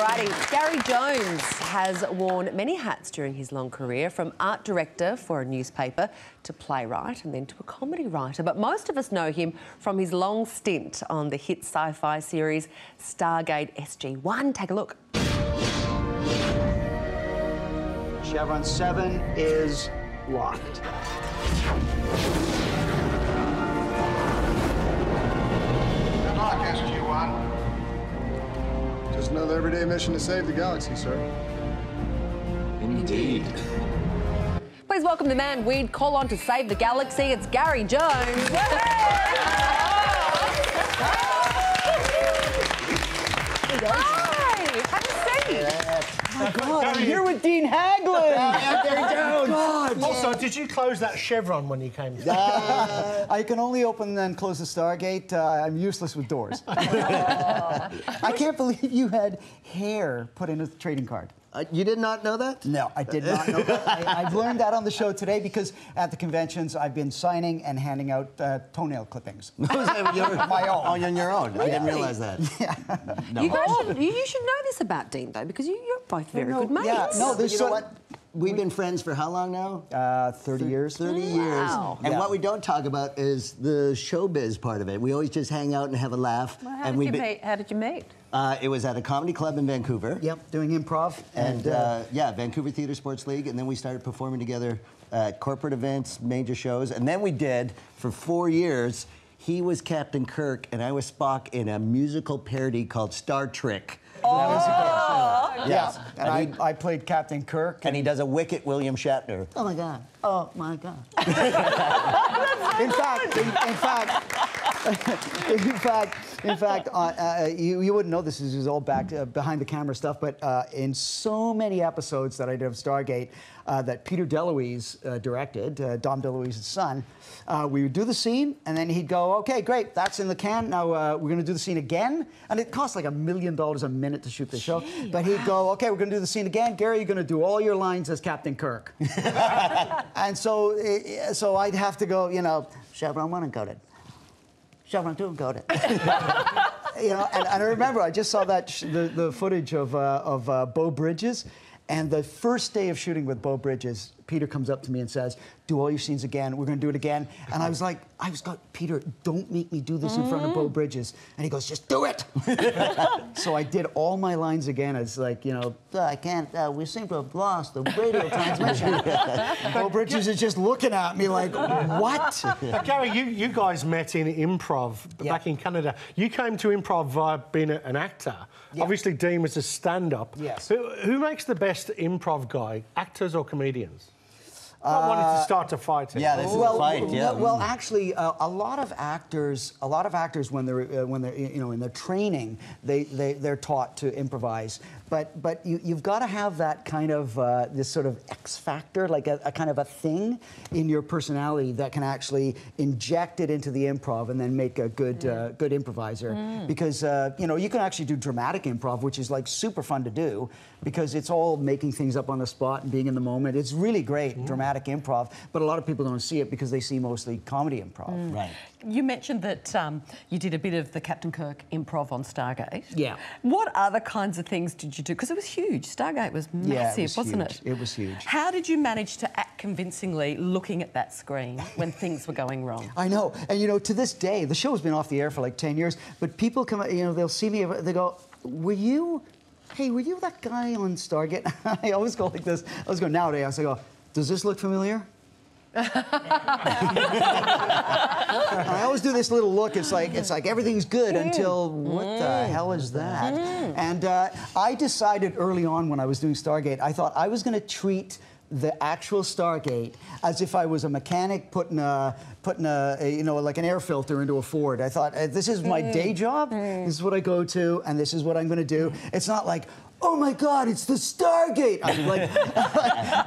Alrighty, Gary Jones has worn many hats during his long career, from art director for a newspaper to playwright and then to a comedy writer. But most of us know him from his long stint on the hit sci fi series Stargate SG1. Take a look. Chevron 7 is locked. Good luck, SG-1. Just another everyday mission to save the galaxy, sir. Indeed. Please welcome the man we'd call on to save the galaxy. It's Gary Jones. My God, I'm here with Dean Haglund. God. Also, did you close that chevron when you came? Uh, I can only open and close the Stargate. Uh, I'm useless with doors. I can't believe you had hair put in a trading card. Uh, you did not know that? No, I did not know that. I, I've learned that on the show today because at the conventions I've been signing and handing out uh, toenail clippings. You're- My own. On your own. I didn't realize that. No. You guys should, you, you should know this about Dean, though, because you, you're both very No, good mates. yeah, no, there's you know so- what? We've been friends for how long now? Uh, 30 years. 30 years. Wow. And Yeah. what we don't talk about is the showbiz part of it. We always just hang out and have a laugh. Well, how, and did we've you been- meet? how did you meet? Uh, it was at a comedy club in Vancouver. Yep, doing improv. And uh, yeah, Vancouver Theatre Sports League. And then we started performing together at corporate events, major shows. And then we did, for four years, he was Captain Kirk and I was Spock in a musical parody called Star Trek. Yeah, and I, I played Captain Kirk. And he does a wicked William Shatner. Oh my God. Oh my God. In fact, in, in fact, in fact, in fact, uh, uh, you, you wouldn't know this. This is all back uh, behind the camera stuff. But uh, in so many episodes that I did of Stargate, uh, that Peter DeLuise uh, directed, uh, Dom DeLuise's son, uh, we would do the scene, and then he'd go, "Okay, great, that's in the can. Now uh, we're going to do the scene again." And it costs like a million dollars a minute to shoot the show. But he'd go, "Okay, we're going to do the scene again. Gary, you're going to do all your lines as Captain Kirk." and so, uh, so I'd have to go, you know, Chevron one encoded. Chevron two encoded. you know, and, and I remember I just saw that the, the footage of uh, of uh, Beau Bridges, and the first day of shooting with Beau Bridges, Peter comes up to me and says, "Do all your scenes again. We're going to do it again." And I was like, "I was like, Peter, don't make me do this in front of Beau Bridges." And he goes, "Just do it." so I did all my lines again. It's like, you know, "Uh, I can't. Uh, we seem to have lost the radio transmission. Beau Bridges is just looking at me like, "What?" Uh, Gary, you, you guys met in improv Yeah. back in Canada. You came to improv via being an actor. Yeah. Obviously, Dean was a stand-up. Yes. Who, who makes the best improv guy, actors or comedians? I wanted to start a fight. Yeah, this is a fight. well, Yeah. well, actually, uh, a lot of actors, a lot of actors, when they're uh, when they're you know in their training, they they they're taught to improvise. But but you you've got to have that kind of uh, this sort of X factor, like a, a kind of a thing in your personality that can actually inject it into the improv and then make a good uh, good improviser. Because uh, you know you can actually do dramatic improv, which is like super fun to do, because it's all making things up on the spot and being in the moment. It's really great dramatic improv, but a lot of people don't see it because they see mostly comedy improv. Right. You mentioned that um, you did a bit of the Captain Kirk improv on Stargate. Yeah. What other kinds of things did you do? Because it was huge. Stargate was Yeah, it massive, was not huge. it? It was huge. How did you manage to act convincingly looking at that screen when things were going wrong? I know, and you know, to this day, the show's been off the air for like ten years. But people come, you know, they'll see me, they go, "Were you? Hey, were you that guy on Stargate?" I always go like this. I always go nowadays. I go, "Does this look familiar?" I always do this little look. It's like it's like everything's good mm. until what the mm. hell is that? Mm. And uh, I decided early on when I was doing Stargate, I thought I was going to treat the actual Stargate as if I was a mechanic putting a putting a, a, you know like an air filter into a Ford. I thought uh, this is my day job. This is what I go to, and this is what I'm going to do. It's not like. Oh my God! It's the Stargate. I'm like,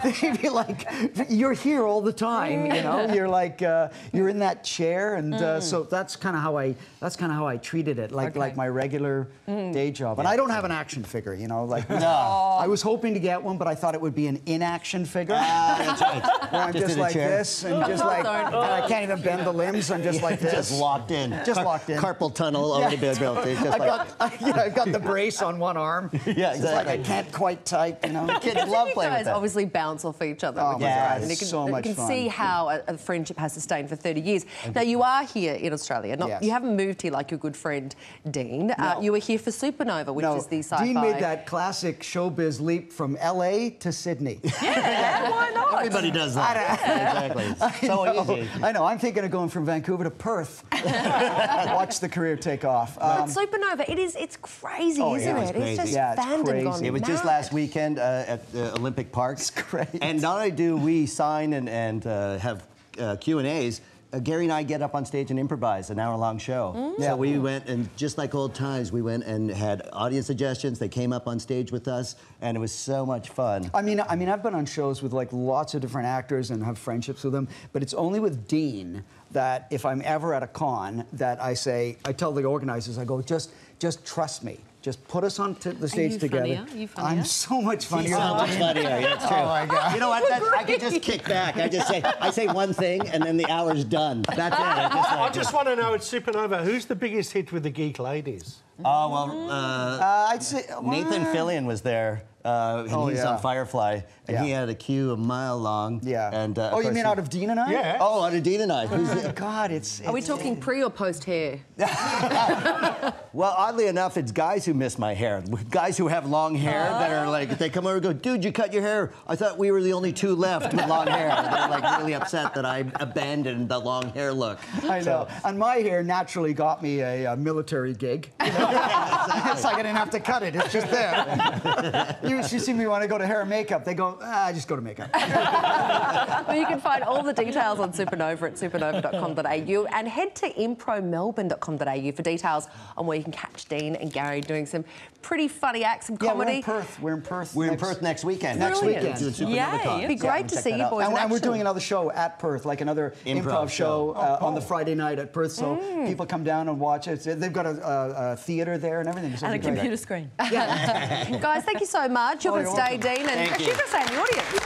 they'd be like, you're here all the time. You know, you're like, uh, you're in that chair, and uh, so that's kind of how I, that's kind of how I treated it, like Okay. like my regular day job. And I don't have an action figure. You know, like I was hoping to get one, but I thought it would be an inaction figure. Ah, right. where I'm Just just, like this, and just like, and I can't even bend the limbs. I'm just like this. Just locked in. Just locked in. Carpal tunnel already been built. It's just I like, got, I, yeah, I've got the brace on one arm. Yeah, So It's like I can't quite type, you know. Kids love you playing with guys that. obviously bounce off each other. Oh which my is God, great. it's And you can, so much you can fun. see how a, a friendship has sustained for 30 years. Now, you are here in Australia. Not, Yes. You haven't moved here like your good friend Dean. Uh, No. you were here for Supernova, which no, is the sci-fi. Dean made that classic showbiz leap from LA to Sydney. Yeah, why not? Everybody does that. exactly. It's so easy. I know. I'm thinking of going from Vancouver to Perth. Watch the career take off. But Um, Supernova, it is, it's crazy, Oh, isn't yeah, it? It's crazy. just Yeah, it's fandom crazy. gone It was just last weekend uh, at the Olympic Park. It's great. And not only do we sign and, and uh, have uh, Q and A's, uh, Gary and I get up on stage and improvise an hour-long show. Yeah. So we went and just like old times, we went and had audience suggestions. They came up on stage with us, and it was so much fun. I mean, I mean, I've been on shows with like lots of different actors and have friendships with them, but it's only with Dean that if I'm ever at a con that I say, I tell the organizers, I go, just, just trust me. Just put us on t- the stage you together. funnier? You funnier? I'm so much funnier. so than much Dean. funnier. Yeah, it's true. Oh my God. You know what? That's, I can just kick back. I just say I say one thing, and then the hour's done. That's it. I just, I just want to know at Supernova, who's the biggest hit with the geek ladies? Oh well. Uh, Uh, I'd say Nathan Fillion was there, uh, and Oh, he's yeah. on Firefly, and he Yeah. had a queue a mile long. Yeah. And uh, of oh, you course mean he- out of Dean and I? Yeah. Oh, out of Dean and I. Who's the- God, it's. Are we it's- talking pre or post hair? well, oddly enough, it's guys who miss my hair. Guys who have long hair that are like, they come over and go, dude, you cut your hair. I thought we were the only two left with long hair. They're like really upset that I abandoned the long hair look. I know. And my hair naturally got me a, uh military gig. You know? It's like I didn't have to cut it. It's just there. you, you see me when I go to hair and makeup. They go, ah, just go to makeup. well, you can find all the details on Supernova at supernova.com.au and head to impromelbourne.com.au for details on where you can catch Dean and Gary doing some pretty funny acts, some Yeah, comedy. we're in Perth. We're in Perth. We're in Perth next weekend. Next Brilliant. weekend. Doing Supernova Yay. Con. It'd be Yeah, great to see you out. boys. And, and we're doing another show at Perth, like another Improv improv, show show. uh, on the Friday night at Perth. So people come down and watch it. They've got a, a, a theater there and everything. So And a it'll great. computer screen. Guys, thank you so much. You Oh, can you're stay, welcome. Dean, and Thank you. you can stay in the audience.